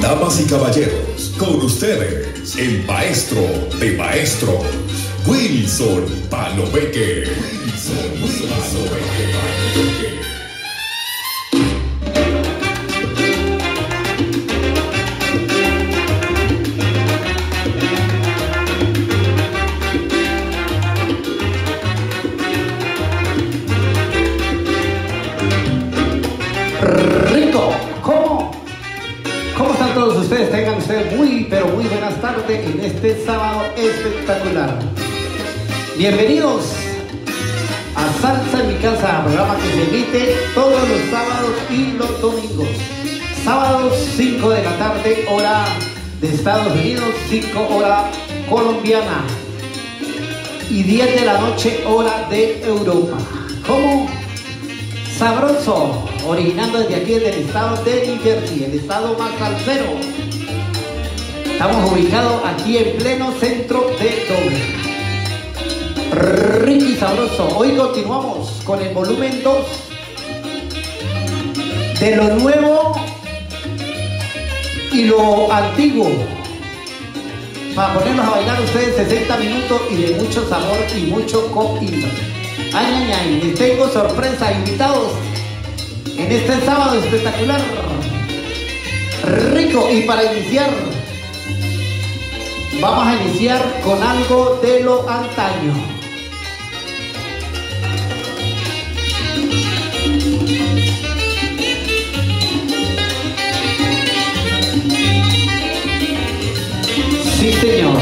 Damas y caballeros, con ustedes, el maestro de maestros, Wilson Palomeque. Wilson Palomeque. Pero muy buenas tardes en este sábado espectacular. Bienvenidos a Salsa en mi casa, programa que se emite todos los sábados y los domingos. Sábados 5 de la tarde, hora de Estados Unidos, 5 hora colombiana. Y 10 de la noche, hora de Europa. ¿Cómo? Sabroso, originando desde aquí, desde el estado de Jersey, el estado más calcero. Estamos ubicados aquí en pleno centro de Doble. Ricky Sabroso, hoy continuamos con el volumen 2 de lo nuevo y lo antiguo. Para ponernos a bailar ustedes 60 minutos y de mucho sabor y mucho copino. Ay, ay, ay, les tengo sorpresa, invitados en este sábado espectacular. Rico, y para iniciar, vamos a iniciar con algo de lo antaño. Sí, señor.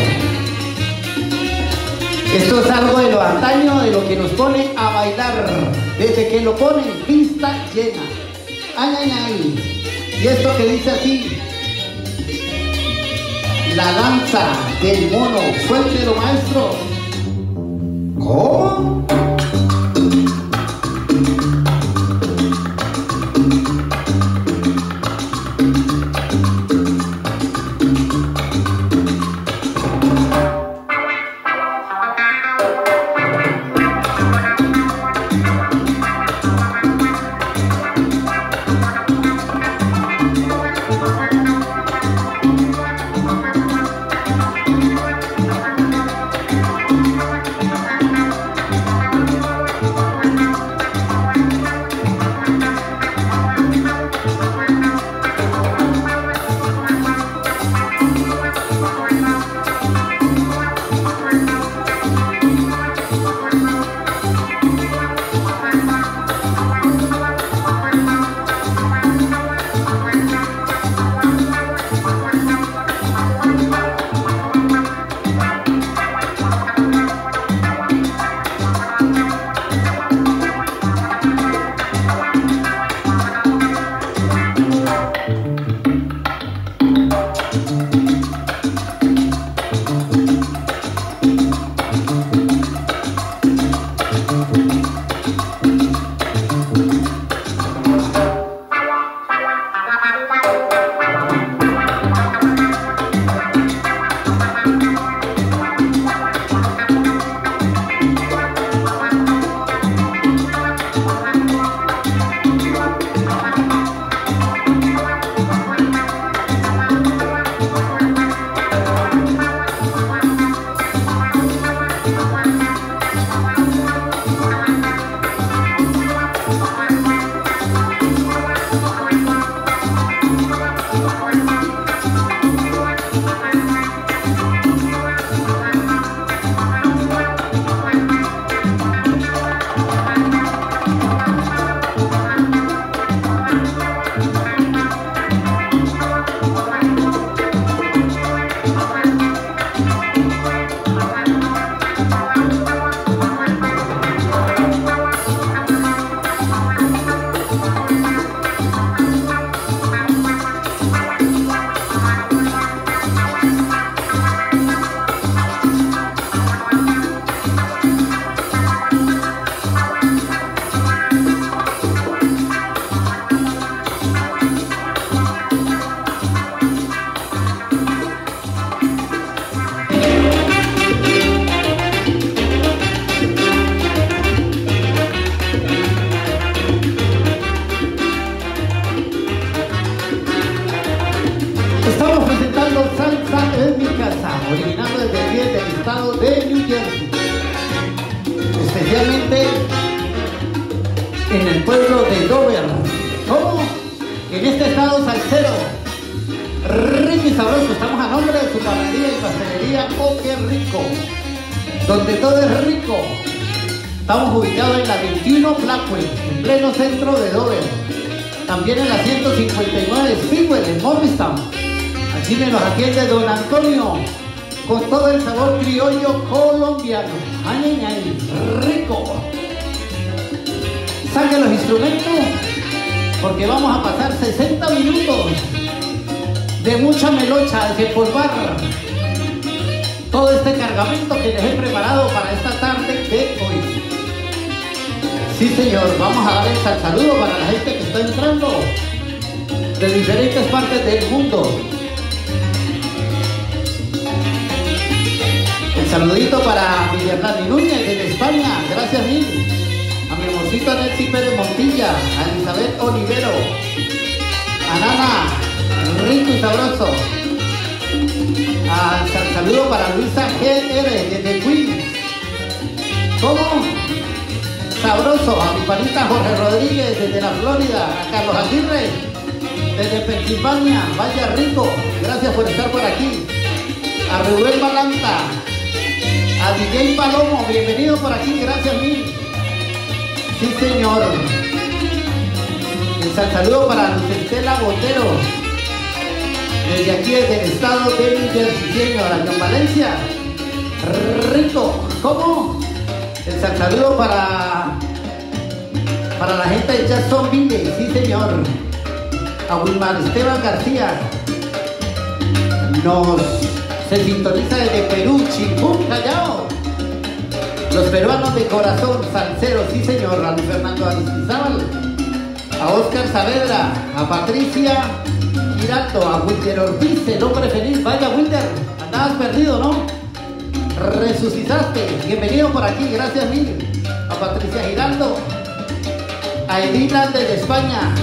Esto es algo de lo antaño, de lo que nos pone a bailar. Desde que lo ponen, pista llena. Ay, ay, ay. Y esto que dice así. La danza del mono. Suéltelo, maestro. ¿Cómo? Todo este cargamento que les he preparado para esta tarde de hoy. Sí, señor, vamos a dar el saludo para la gente que está entrando de diferentes partes del mundo. El saludito para Miguel Núñez desde España, gracias mil. A mi amorcito Nancy Pérez Montilla, a Elizabeth Olivero, a Nana, rico y sabroso. Al saludo para Luisa GR desde Queens. ¿Cómo? sabroso a mi panita Jorge Rodríguez desde la Florida, a Carlos Aguirre desde Pensilvania, vaya rico, gracias por estar por aquí, a Rubén Balanta, a DJ Palomo, bienvenido por aquí, gracias mil. Sí señor. Un saludo para Luz Estela Botero, desde aquí desde el estado de New Jersey, señor, en Valencia. Rico, ¿cómo? El saludo para, para la gente de Jacksonville, sí señor. A Wilmar Esteban García. Nos se sintoniza desde Perú, Chimpún, Callao. Los peruanos de corazón, salsero, sí señor. A Luis Fernando Aristizábal. A Oscar Saavedra. A Patricia Girato. A Wilder Ortiz, el hombre feliz. Vaya Wilder, andabas perdido, ¿no? resucitaste. Bienvenido por aquí, gracias mil. A Patricia Giraldo, a Edina desde España,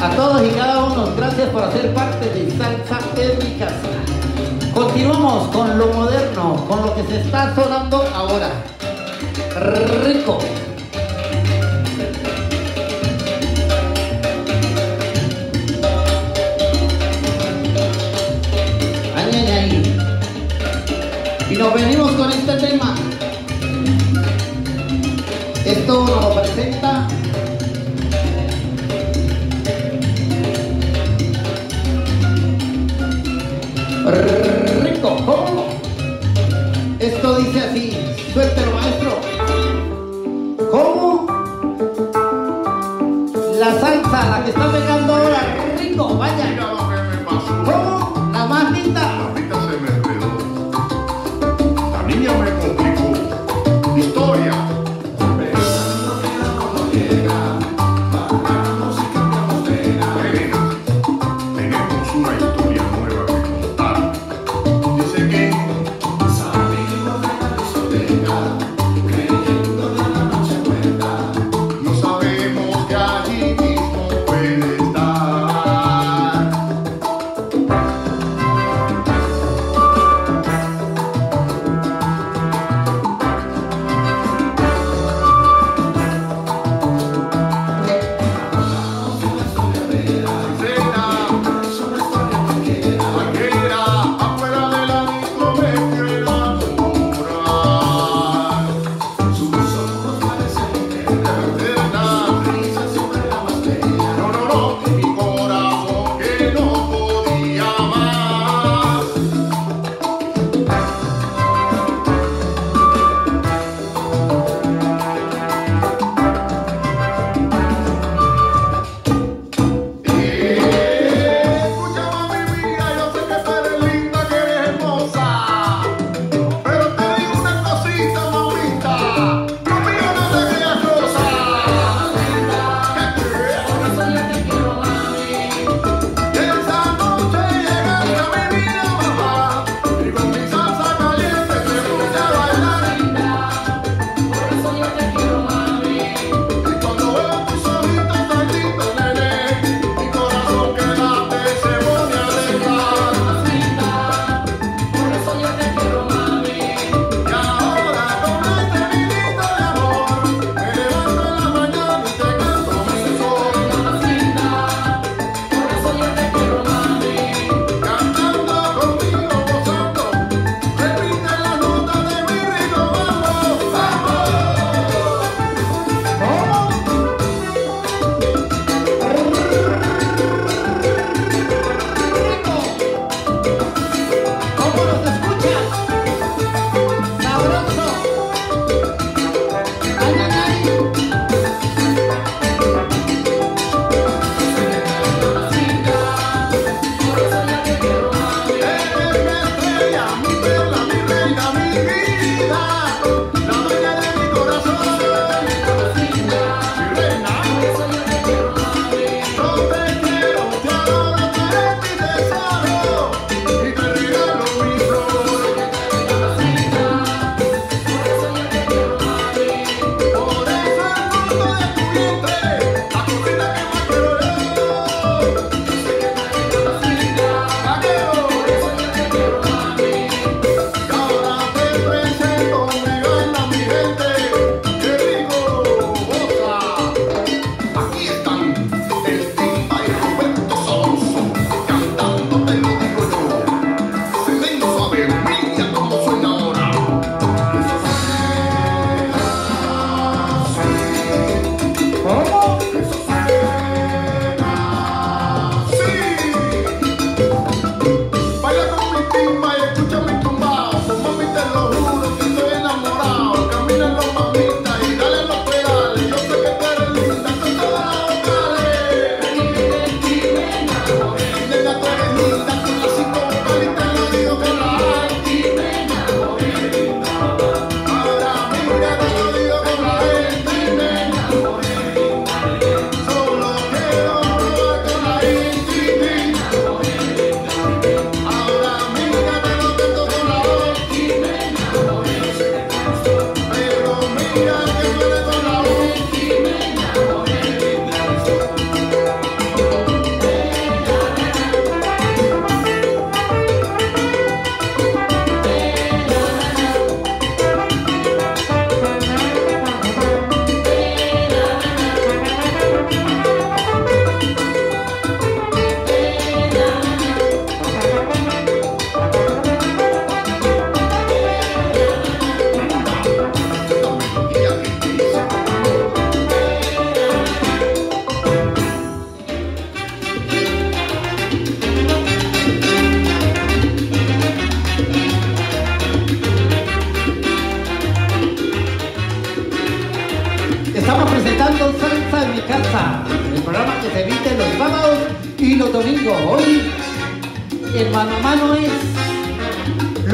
a todos y cada uno, gracias por hacer parte de Salsa casa. Continuamos con lo moderno, con lo que se está sonando ahora. Rico. Y nos venimos con este tema. Esto nos lo presenta Rico. ¿Cómo? Esto dice así. Suéltelo, maestro. ¿Cómo? La salsa, la que está pegando ahora. Rico, vaya.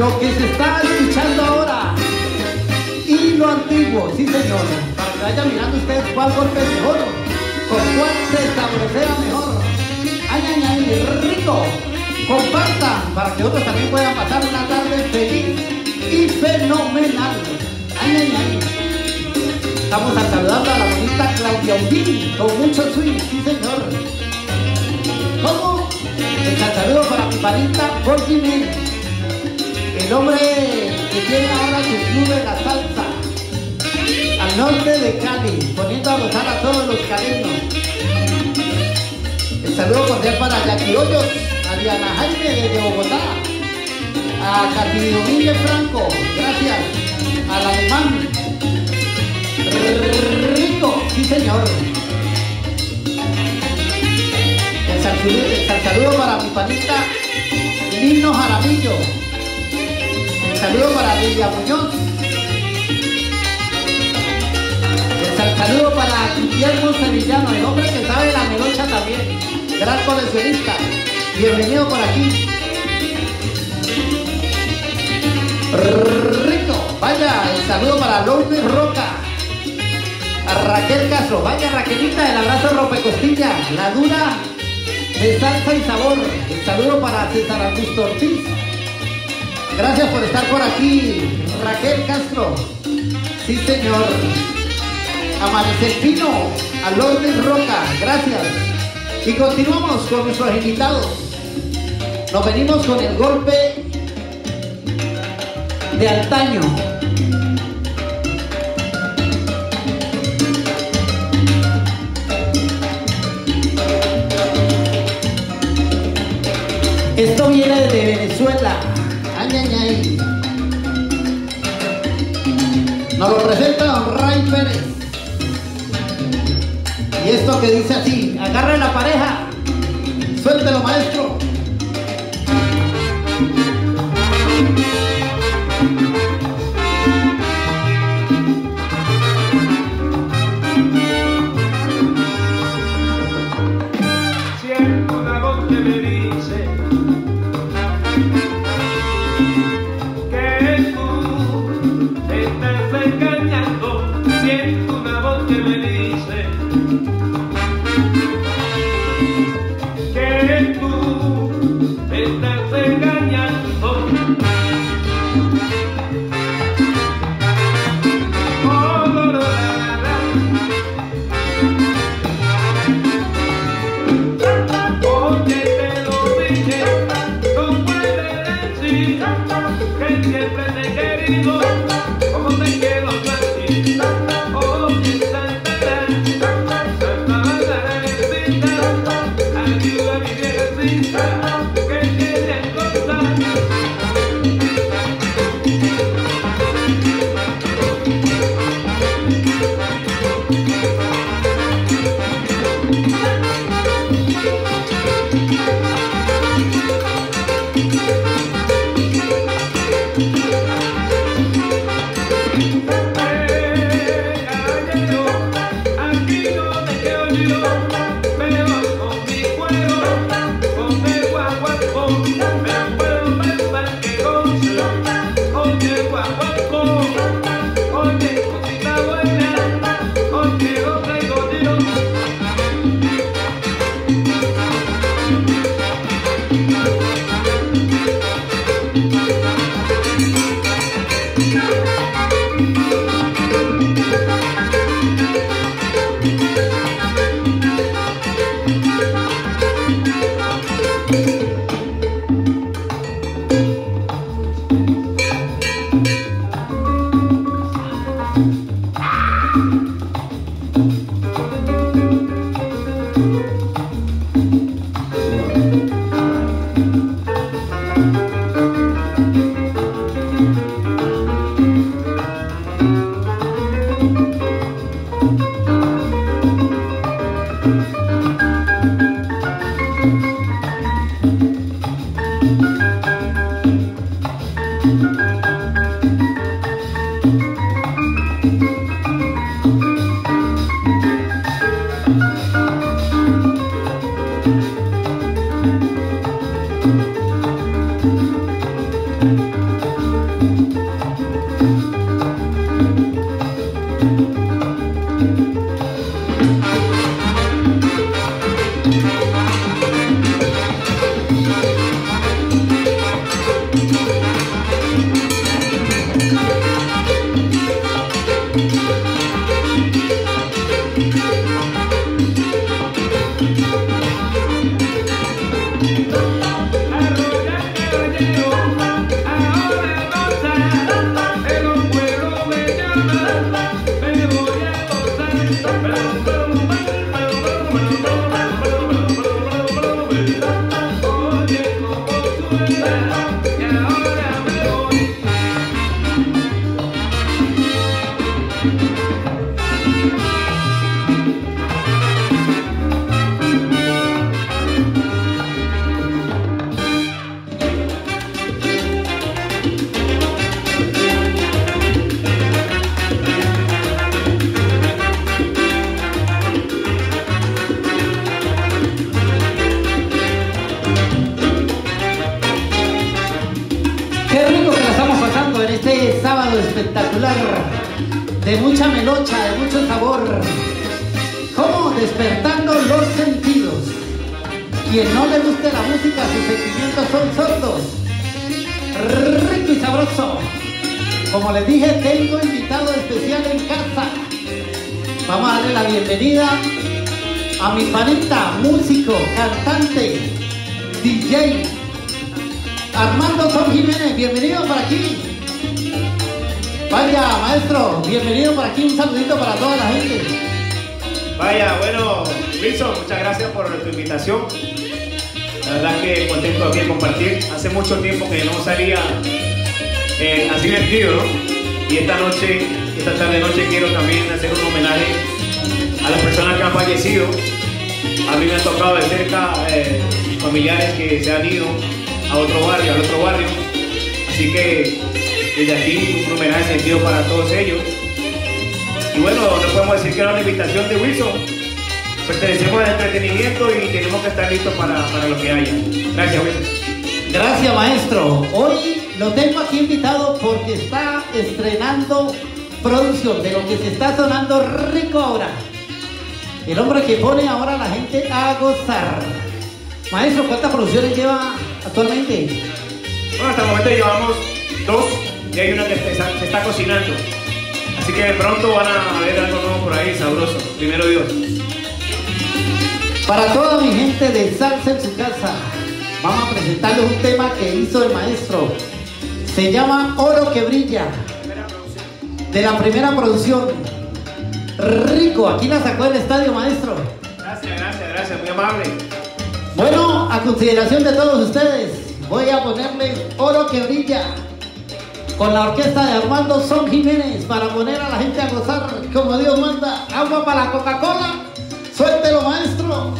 Lo que se está escuchando ahora y lo antiguo, sí señor. Para que vayan mirando ustedes cuál golpe es mejor, con cuál se saborea mejor. Ay, ay, ay, rico. Compartan para que otros también puedan pasar una tarde feliz y fenomenal. Ay, ay, ay. Estamos saludando a la bonita Claudia Udín con mucho swing, sí señor. ¿Cómo? El saludo para mi panita Borgine, el hombre que tiene ahora su club de la salsa, al norte de Cali, poniendo a gozar a todos los caleños. El saludo cordial para Jackie Hoyos, a Diana Jaime desde Bogotá, a Katy Domínguez Franco, gracias, al alemán Rico, sí señor. El saludo, para mi panita Lino Jaramillo. Saludo para Lidia Muñoz. Saludo para Guillermo Sevillano, el hombre que sabe la melocha también. Gran coleccionista. Bienvenido por aquí. Rico, vaya, el saludo para Lourdes Roca. A Raquel Castro, vaya Raquelita, el abrazo rompecostilla, la dura de salsa y sabor. El saludo para César Augusto Ortiz. Gracias por estar por aquí, Raquel Castro. Sí, señor. Amanecer Pino, a Lourdes Roca, gracias. Y continuamos con nuestros invitados. Nos venimos con el golpe de antaño. Presenta Don Ray Pérez. Y esto que dice así, agarre la pareja, suéltelo maestro. De mucha melocha, de mucho sabor. Como despertando los sentidos. Quien no le guste la música, sus sentimientos son sordos. Rico y sabroso. Como les dije, tengo invitado especial en casa. Vamos a darle la bienvenida a mi panita, músico, cantante, DJ, Armando Son Jiménez. Bienvenido por aquí. Vaya, maestro, bienvenido por aquí, un saludito para toda la gente. Vaya, bueno, Wilson, muchas gracias por tu invitación. La verdad que contento aquí de compartir. Hace mucho tiempo que no salía eh, así vestido, ¿no? Y esta noche, esta tarde noche quiero también hacer un homenaje a las personas que han fallecido. A mí me ha tocado de cerca eh, familiares que se han ido a otro barrio, al otro barrio. Así que desde aquí un homenaje sentido para todos ellos. Y bueno, no podemos decir que era una invitación de Wilson. Pertenecemos al entretenimiento y tenemos que estar listos para, para lo que haya. Gracias, Wilson. Gracias, maestro. Hoy lo tengo aquí invitado porque está estrenando producción de lo que se está sonando rico ahora. El hombre que pone ahora a la gente a gozar. Maestro, ¿cuántas producciones lleva actualmente? Bueno, hasta el momento llevamos dos hay una que se está, se está cocinando. Así que de pronto van a ver algo nuevo por ahí, sabroso. Primero Dios. Para toda mi gente de salsa en su casa, vamos a presentarles un tema que hizo el maestro. Se llama Oro que brilla. De la primera producción. Rico, aquí la sacó el estadio, maestro. Gracias, gracias, gracias, muy amable. Bueno, a consideración de todos ustedes, voy a ponerle Oro que brilla con la orquesta de Armando Son Jiménez para poner a la gente a gozar como Dios manda. Agua para la Coca-Cola. Suéltelo, maestro.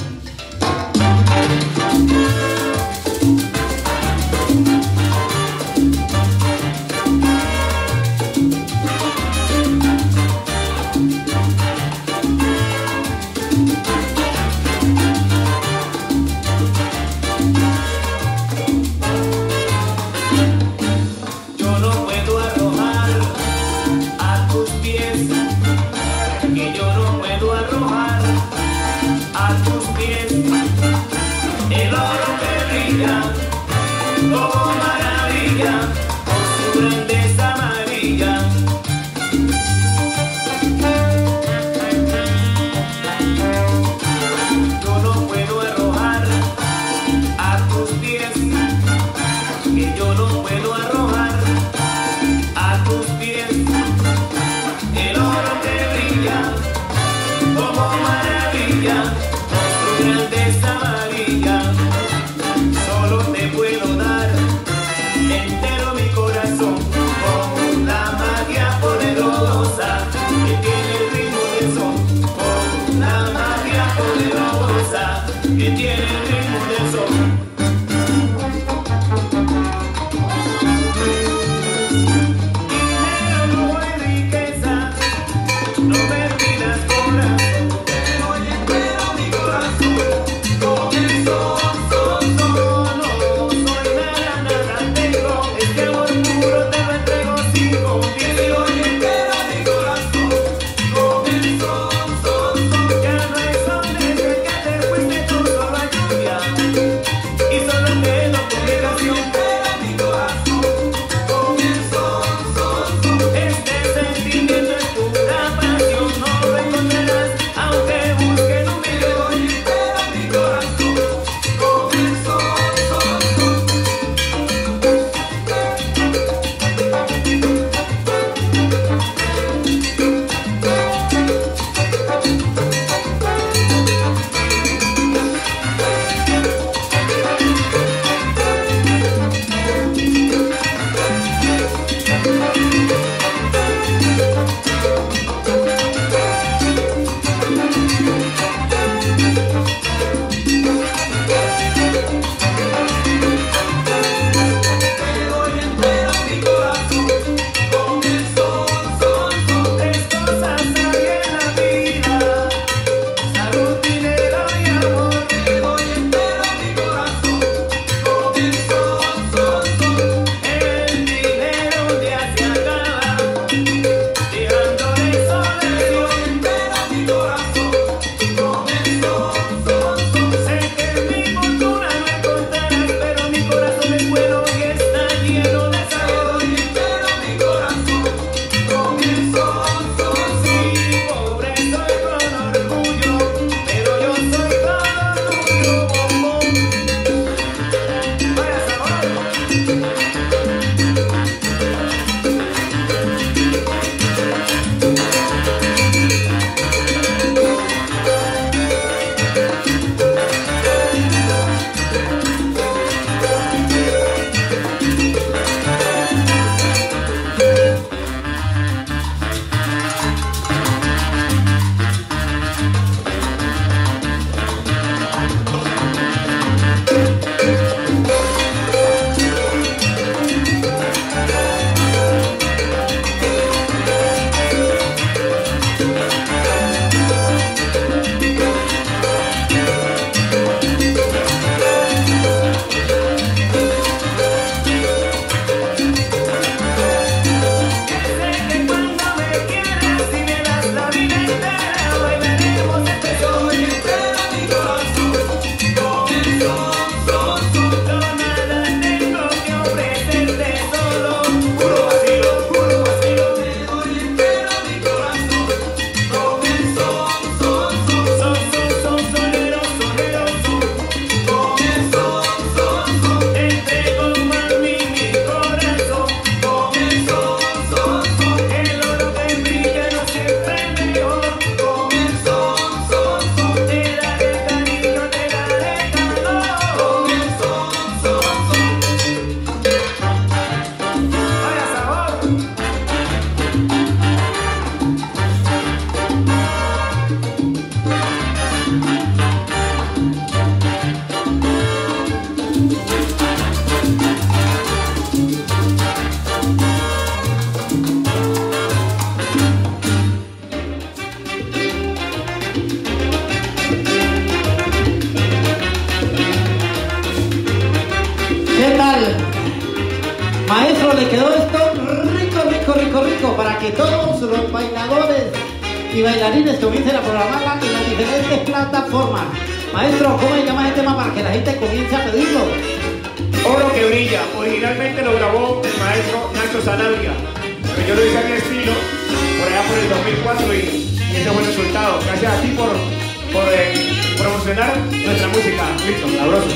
Nuestra música. Listo, sabroso.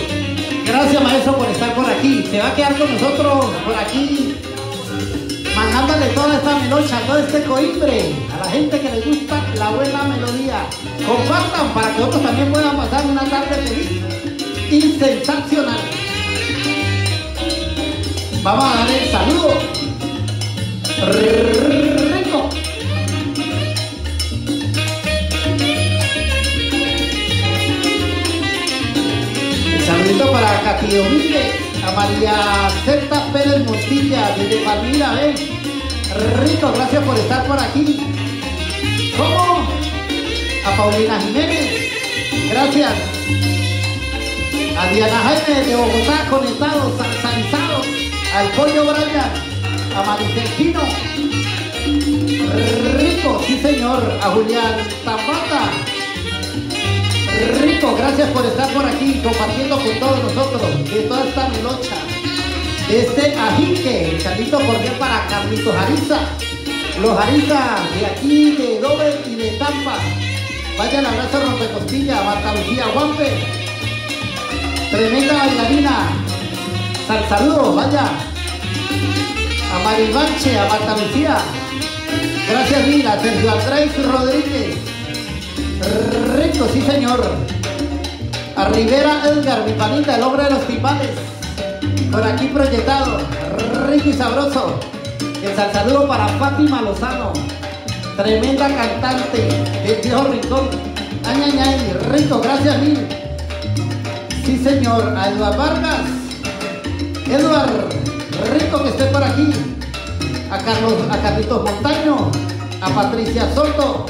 Gracias, maestro, por estar por aquí. Se va a quedar con nosotros por aquí, mandándole toda esta melocha, todo este coimbre a la gente que les gusta la buena melodía. Compartan para que otros también puedan pasar una tarde feliz y sensacional. Vamos a darle el saludo. Saludito para Katy Domínguez, a María Celta Pérez Montilla, desde Palmira, ¿eh? Rico, gracias por estar por aquí. ¿Cómo? A Paulina Jiménez, gracias. A Diana Jaime de Bogotá, conectados, salsanizados. Al Pollo Brian, a Maricel Pino. Rico, sí señor. A Julián Zapata. Rico, gracias por estar por aquí compartiendo con todos nosotros de toda esta melocha. De este ajique, salito cordial para Carlitos Ariza. Los Ariza de aquí, de Dover y de Tampa. Vaya el abrazo rompecostilla, Marta Lucía Guampe. Tremenda bailarina. Sal saludo, vaya. A Maribanche, a Marta Lucía. Gracias, Mira, Sergio Andrés Rodríguez. Rico, sí señor. A Rivera Edgar, mi panita, el hombre de los timbales. Por aquí proyectado. Rico y sabroso. El sal saludo para Fátima Lozano. Tremenda cantante del viejo rincón. Ay, ay, ay, rico, gracias mil. Sí señor, a Eduard Vargas. Eduard, rico que esté por aquí. A Carlos, a Carlitos Montaño, a Patricia Soto,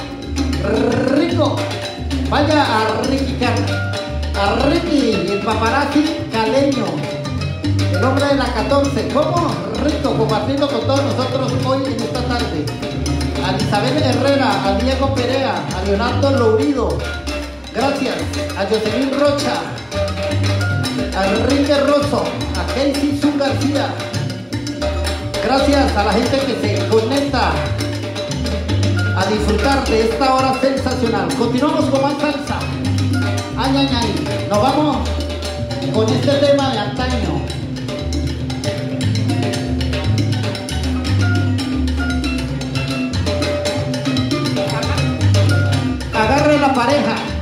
rico. Vaya a Ricky a Ricky, el paparazzi caleño, el hombre de la 14. ¿Cómo? Rico, compartiendo con todos nosotros hoy en esta tarde. A Isabel Herrera, a Diego Perea, a Leonardo Lourido. Gracias. A Jocelyn Rocha, a Enrique Rosso, a Casey Sun García. Gracias a la gente que se conecta a disfrutar de esta hora sensacional. Continuamos con más salsa. Ay, ay, ay. Nos vamos con este tema de antaño. Agarre la pareja.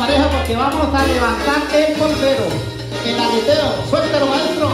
Pareja porque vamos a levantar el portero. El aleteo. Suéltalo, maestro.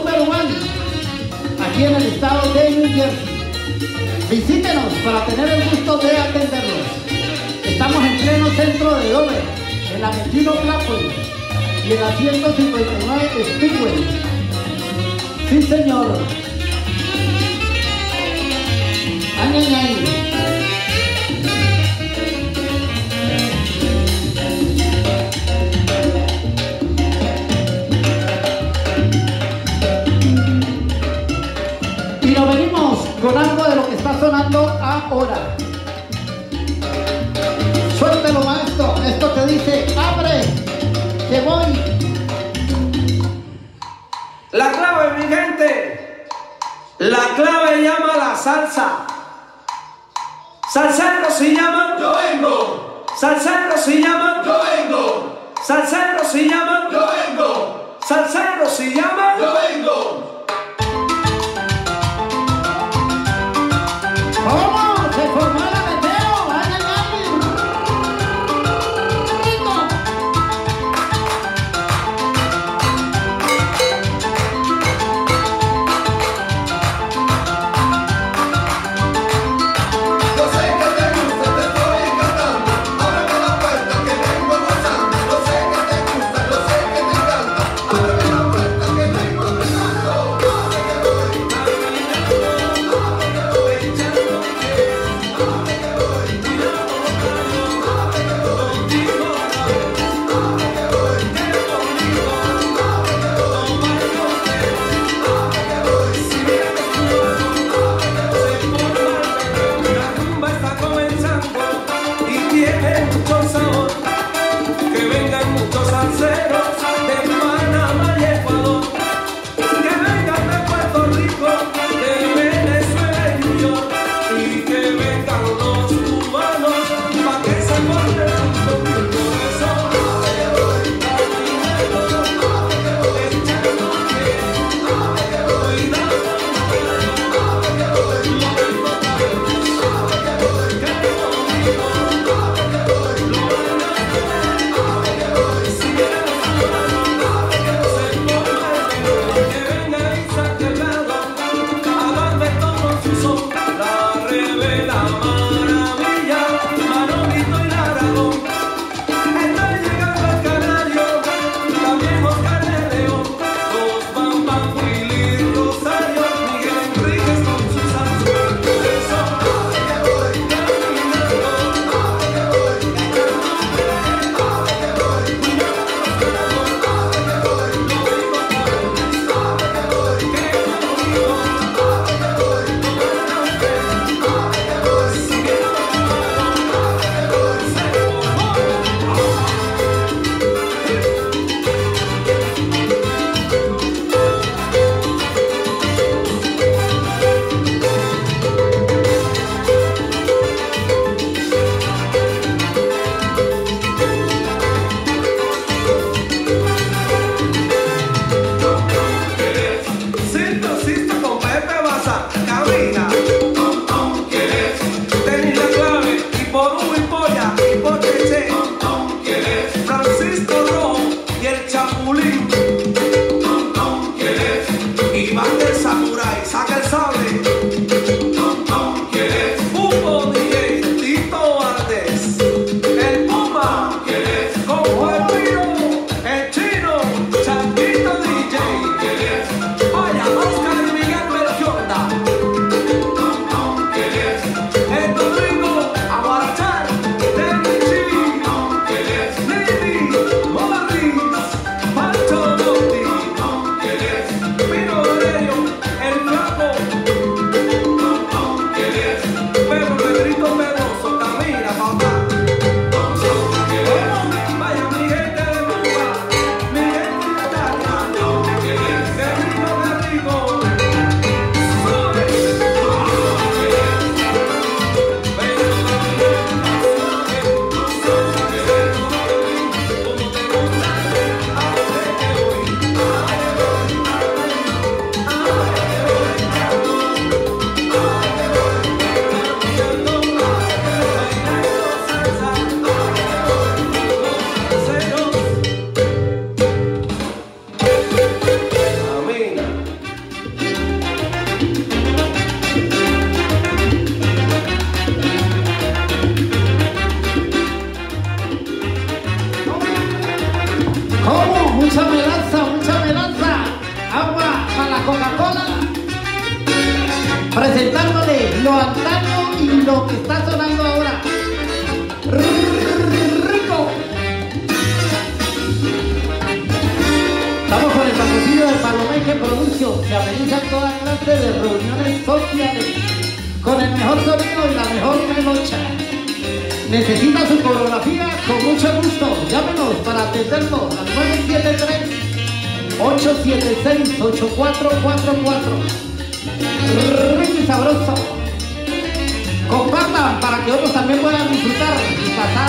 un peruano aquí en el estado de New Jersey. Visítenos para tener el gusto de atenderlos. Estamos en pleno centro de Dover, en la 21 Blackwell y en la 159 Speedway. Sí, señor. Ay, ay. con algo de lo que está sonando ahora. Suéltalo, maestro. Esto te dice, abre, que voy. La clave, mi gente. La clave llama la salsa. Salseros se llaman Yo vengo. Salseros se llaman Yo vengo. Salseros se llaman Yo vengo. Salseros se llaman Yo vengo.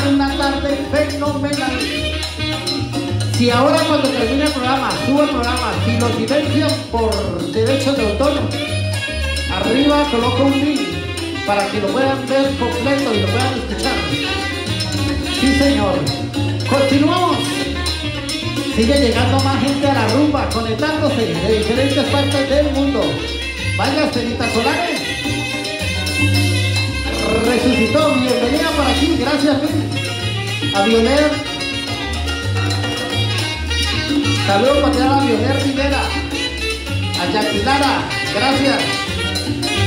Una tarde fenomenal. Si ahora cuando termine el programa, subo el programa, si lo silencian por derecho de autor, arriba coloco un link para que lo puedan ver completo y lo puedan escuchar. Sí, señor. Continuamos. Sigue llegando más gente a la rumba, conectándose de diferentes partes del mundo. Vaya, Cenita Solares. Resucitó, bienvenida por aquí, gracias. A Violer. Saludos para a Violer Rivera. A Yaquilara, gracias.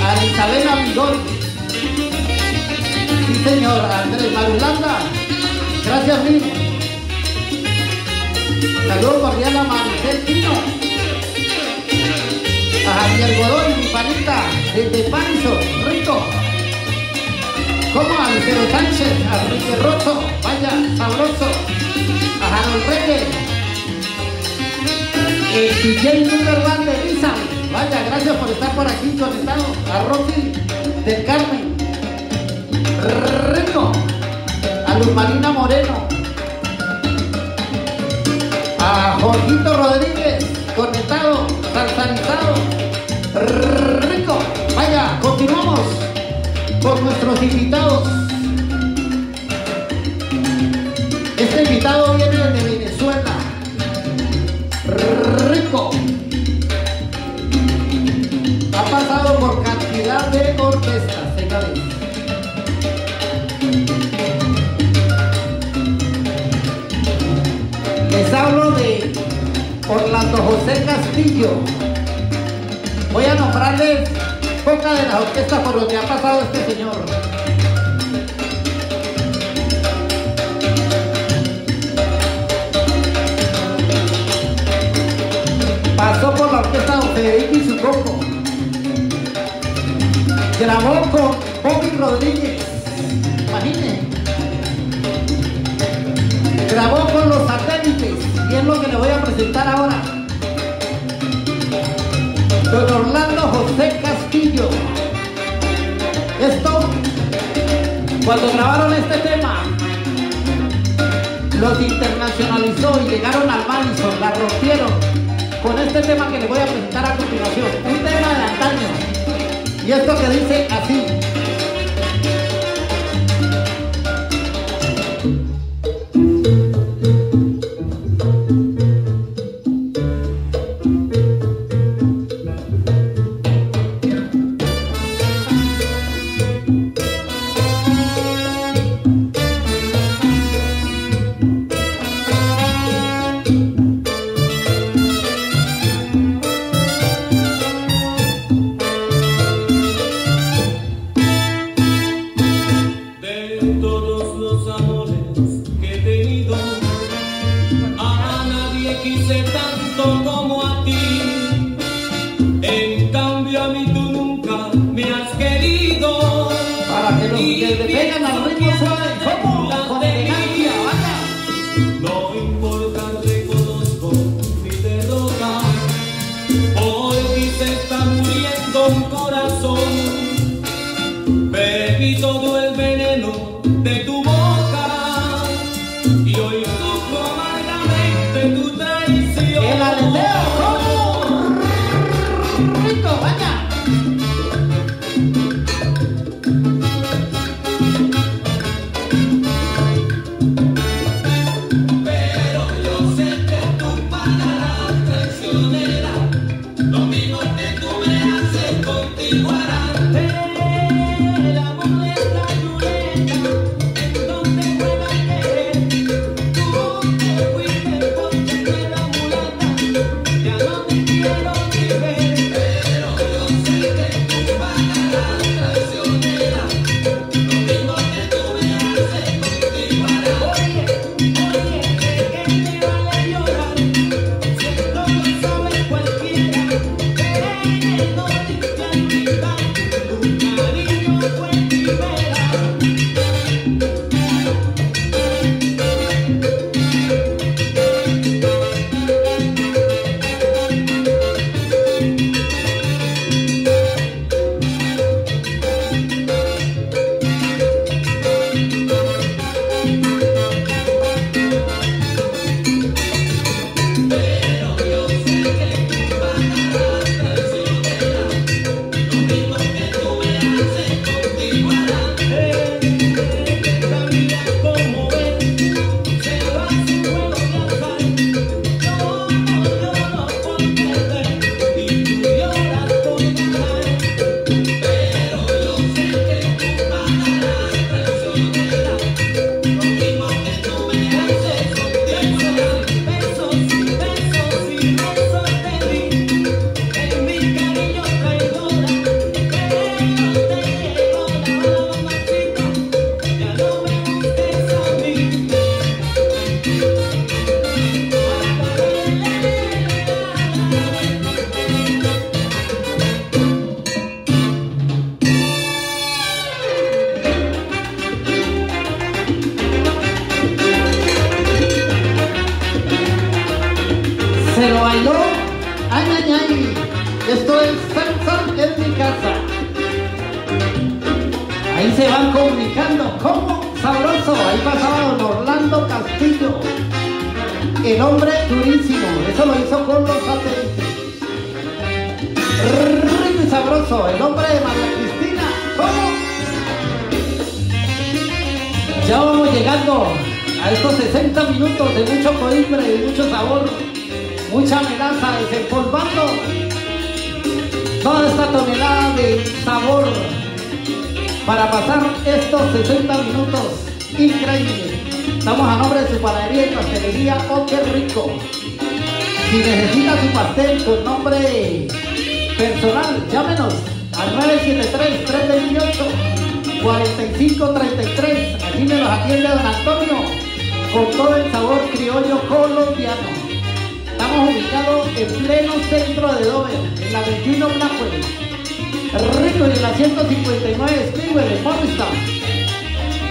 A Isabela Vigor. Sí, señor, a Andrés Marulanda. Gracias, Mil. Saludos cordial a Maricel Pino. A Javier Godoy, mi panita, desde Pariso, rico. Como a Lucero Sánchez, a Enrique Rosso, vaya, sabroso. A Harold Reyes. El DJ Número Lisa, vaya, gracias por estar por aquí conectado. A Rosy del Carmen. Rico. A Luz Marina Moreno. A Jorgito Rodríguez, conectado, salsarizado. Rico. Vaya, continuamos con nuestros invitados. Este invitado viene de Venezuela. Rico. Ha pasado por cantidad de orquestas, señores. Les hablo de Orlando José Castillo. Voy a nombrarles de las orquestas por lo que ha pasado este señor. Pasó por la orquesta Don Federico y su coco. Grabó con Bobby Rodríguez. Imaginen. Grabó con los satélites. Y es lo que le voy a presentar ahora. Don Orlando José Esto, cuando grabaron este tema, los internacionalizó y llegaron al Madison, la rompieron con este tema que les voy a presentar a continuación. Un tema de antaño. Y esto que dice así. Estos 60 minutos de mucho coimbre, de mucho sabor, mucha melaza, desempolvando toda esta tonelada de sabor para pasar estos 60 minutos increíbles. Estamos a nombre de su panadería y pastelería Oh qué rico. Si necesita su pastel con nombre personal, llámenos al 973-328-4533. Allí me los atiende don Antonio con todo el sabor criollo colombiano. Estamos ubicados en pleno centro de Dover, en la 21 Blackwell. Rico en la 159 Speedway de Morristown.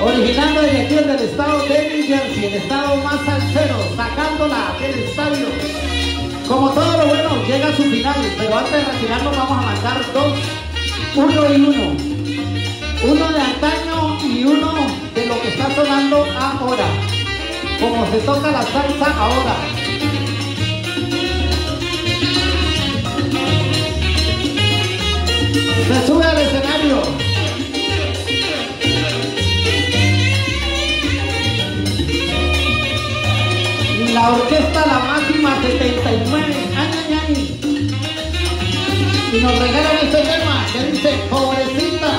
Originando desde aquí del estado de New Jersey, el estado más salsero, sacándola del estadio. Como todo lo bueno, llega a su final, pero antes de retirarnos vamos a mandar dos, uno y uno. Uno de antaño y uno de lo que está sonando. Como se toca la salsa ahora. Se sube al escenario. La orquesta La Máxima 79. Ay, ay, ay. Y nos regalan este tema que dice Pobrecita.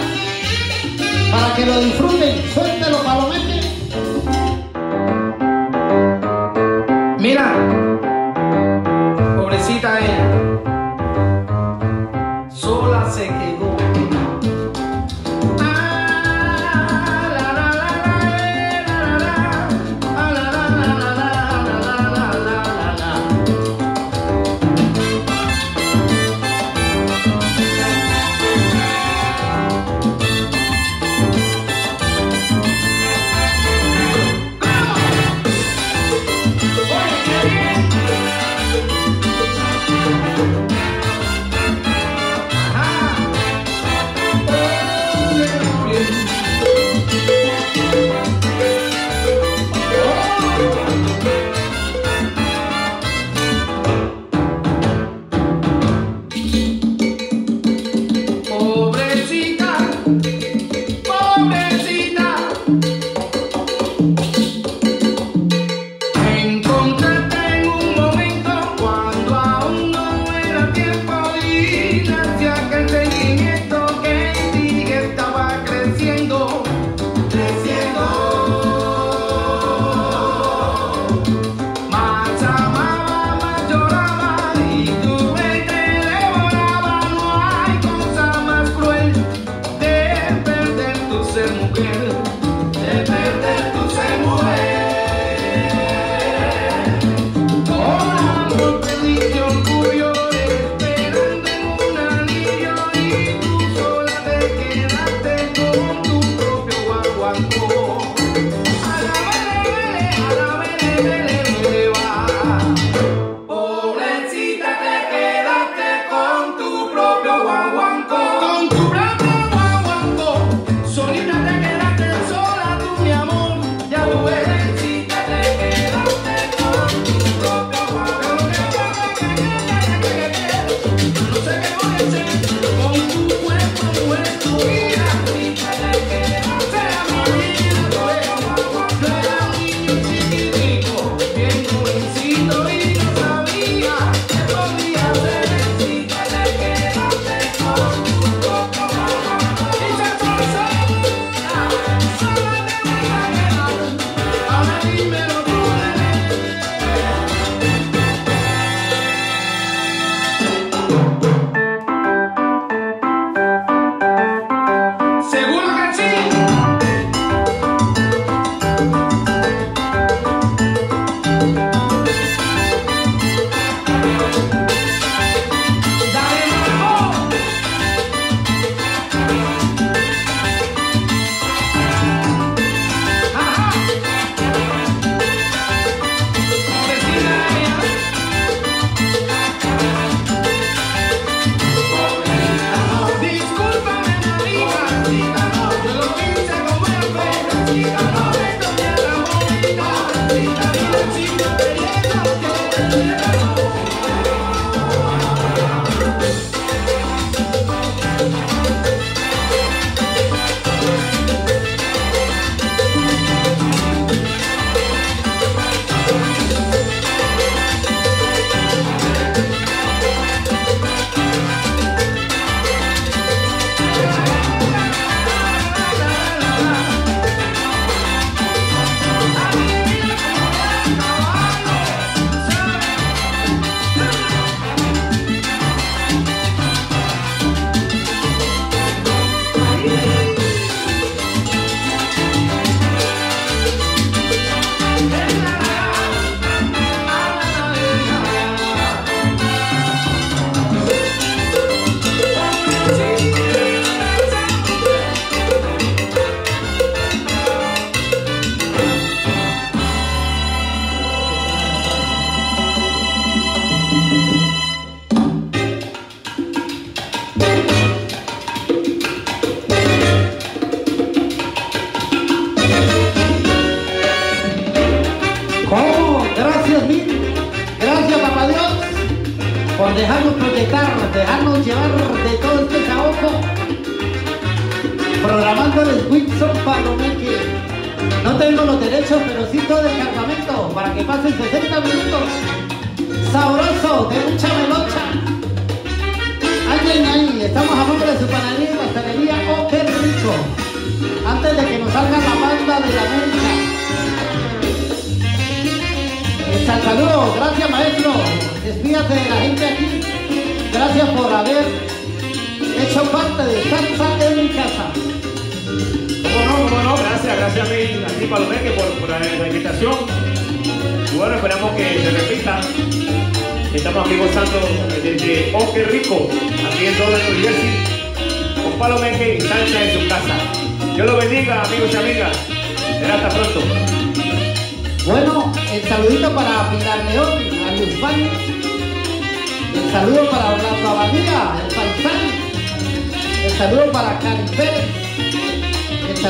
Para que lo disfruten. Suéltelo, palomete.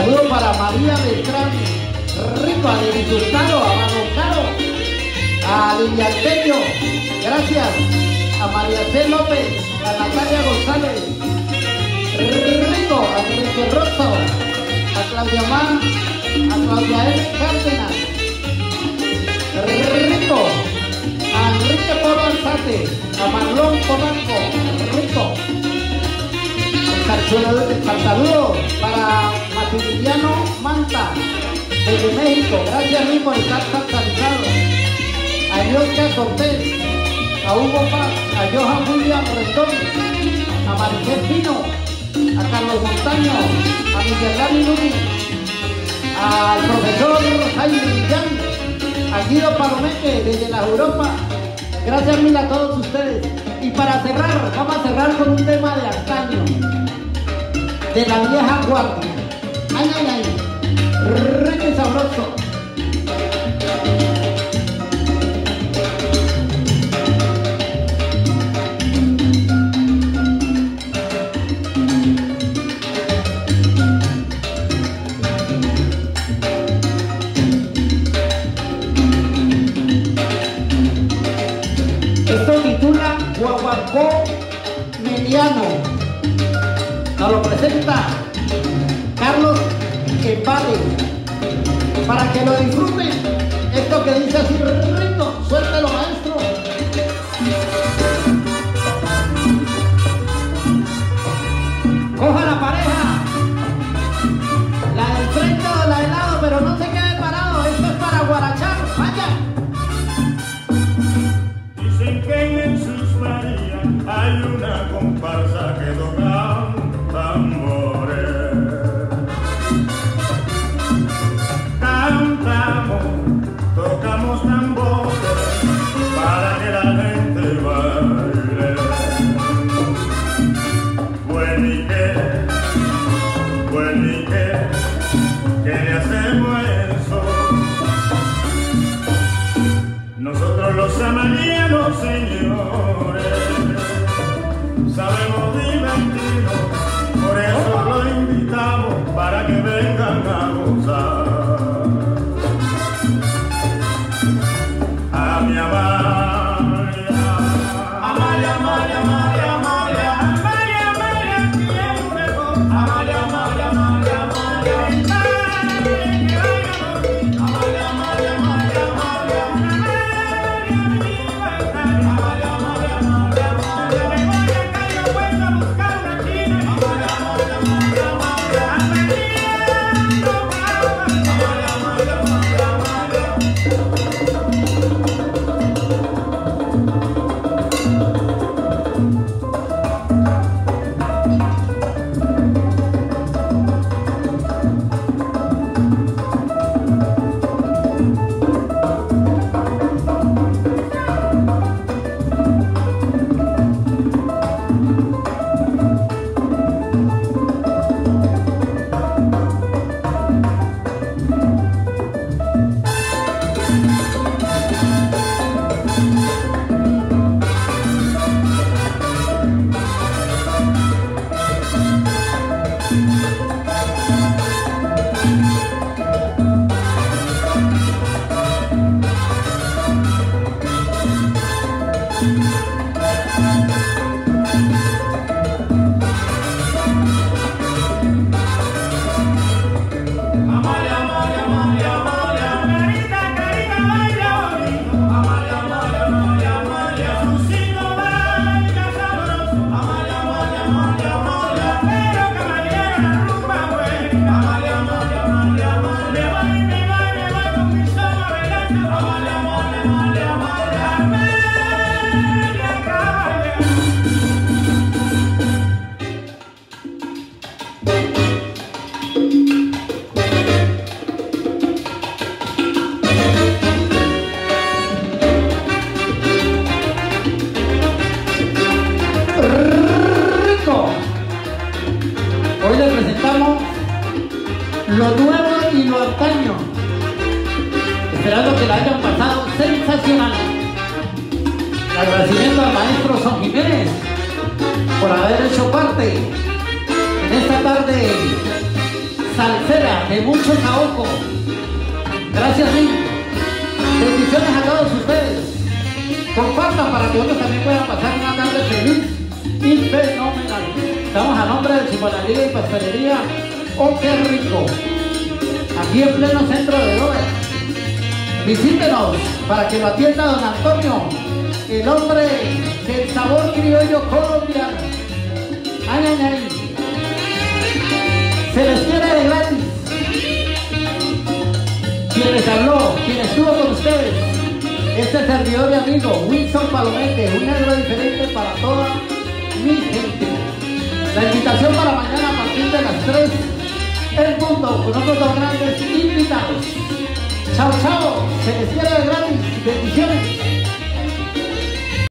Saludo para María Beltrán Rico, a Denis Hurtado, a Mano Caro, a Lilian Tello. Gracias. A María C. López, a Natalia González. Rico, a Enrique Rosso, a Claudia Mann, a Claudia M. Cárdenas. Rico, a Enrique Polo Alzate, a Marlon Polanco, Rico. El saludo para Maximiliano Manta, desde México. Gracias mí por estar actualizado. A Yosca Cortés, a Hugo Paz, a Johan William Rendón, a Maricel Pino, a Carlos Montaño, a Miguel Dani Núñez, al profesor Jaime Millán, a Guido Palomeque desde la Europa. Gracias mil a todos ustedes. Y para cerrar, vamos a cerrar con un tema de antaño, de la vieja guardia. Ay, ay, ay, y sabroso. Esto titula Guaguancó Mediano. Nos lo presenta Para que lo disfruten, esto que dice así